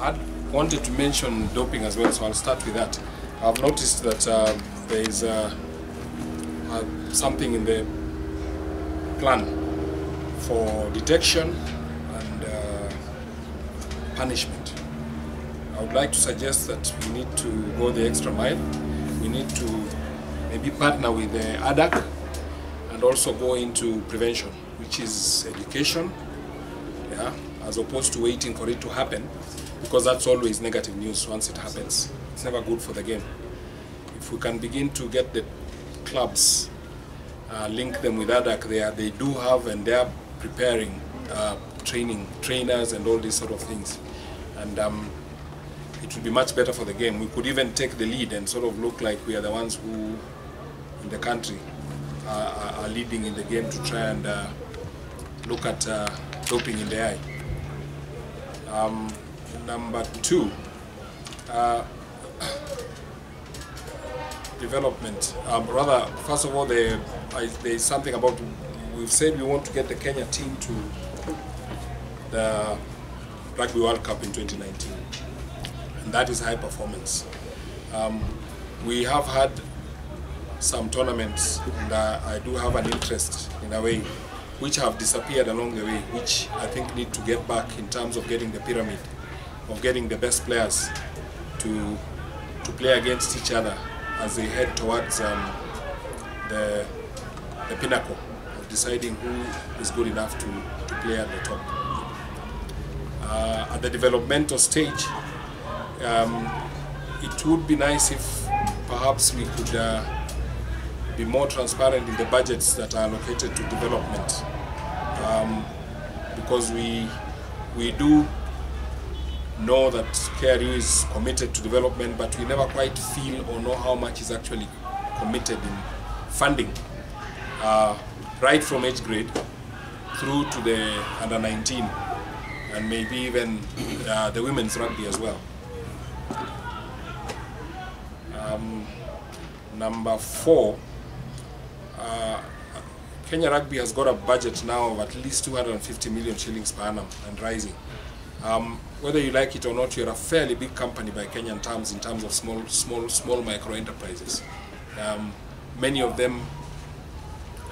I wanted to mention doping as well, so I'll start with that. I've noticed that uh, there is uh, uh, something in the plan for detection and uh, punishment. I would like to suggest that we need to go the extra mile. We need to maybe partner with the ADAK and also go into prevention, which is education, yeah, as opposed to waiting for it to happen, because that's always negative news once it happens. It's never good for the game. If we can begin to get the clubs, uh, link them with ADAK, they, are, they do have and they are preparing uh, training, trainers and all these sort of things. And um, it would be much better for the game. We could even take the lead and sort of look like we are the ones who, in the country, are, are- are leading in the game to try and uh, look at uh, doping in the eye. Um, number two, uh, development. Um, rather, first of all, there, I, there is something about, we've said we want to get the Kenya team to the Rugby World Cup in 2019 and that is high performance. Um, we have had some tournaments, and uh, I do have an interest in a way, which have disappeared along the way, which I think need to get back in terms of getting the pyramid, of getting the best players to to play against each other as they head towards um, the the pinnacle of deciding who is good enough to, to play at the top. Uh, at the developmental stage, um, it would be nice if perhaps we could uh, be more transparent in the budgets that are allocated to development um, because we we do know that KRU is committed to development but we never quite feel or know how much is actually committed in funding uh, right from age grade through to the under 19 and maybe even uh, the women's rugby as well. Um, number four, uh, Kenya Rugby has got a budget now of at least 250 million shillings per annum and rising. Um, whether you like it or not, you're a fairly big company by Kenyan terms in terms of small, small, small micro enterprises. Um, many of them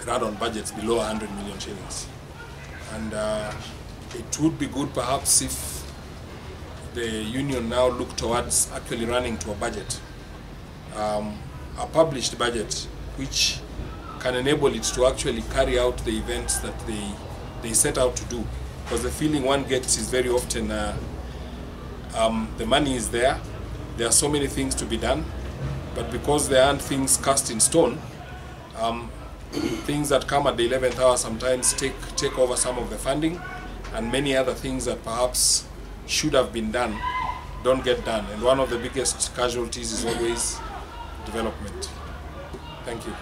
run on budgets below 100 million shillings, and uh, it would be good perhaps if the union now look towards actually running to a budget, um, a published budget, which can enable it to actually carry out the events that they, they set out to do. Because the feeling one gets is very often uh, um, the money is there, there are so many things to be done, but because there aren't things cast in stone, um, things that come at the 11th hour sometimes take, take over some of the funding, and many other things that perhaps should have been done don't get done. And one of the biggest casualties is always development. Thank you.